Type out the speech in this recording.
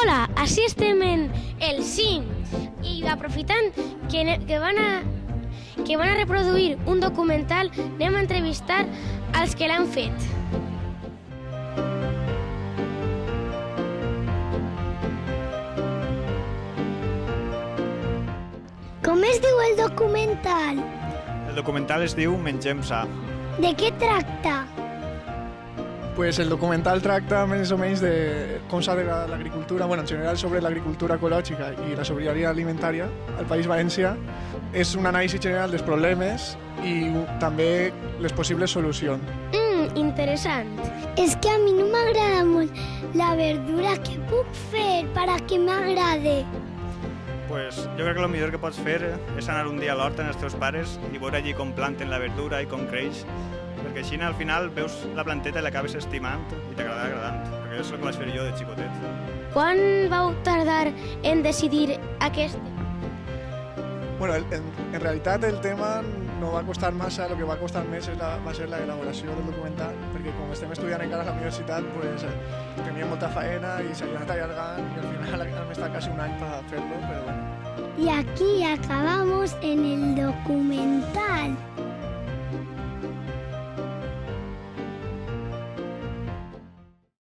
Hola, així estem en el 5 i aprofitant que, ne- que, van a, que van a reproduir un documental, anem a entrevistar als que l'han fet. Com es diu el documental? El documental es diu Mengem sa. De què tracta? Pues el documental tracta més o menys de com s'ha de la- l'agricultura, bueno, en general sobre l'agricultura ecològica i la sobirania alimentària al País Valencià. És un anàlisi general dels problemes i també les possibles solucions. Mm, interessant. És que a mi no m'agrada molt la verdura. Què puc fer per a que m'agrade? Pues jo crec que el millor que pots fer és anar un dia a l'horta amb els teus pares i veure allí com planten la verdura i com creix, perquè així al final veus la planteta i l'acabes estimant i t'agrada agradant, perquè és el que vaig fer jo de xicotet. Quan vau tardar en decidir aquest? Bueno, en, en realitat el tema no va costar massa, el que va costar més és la, va ser l'elaboració del documental, perquè com estem estudiant encara a la universitat, pues, eh, teníem molta faena i s'ha anat allargant i al final hem estat quasi un any per fer-lo, però bueno. Y aquí acabamos en el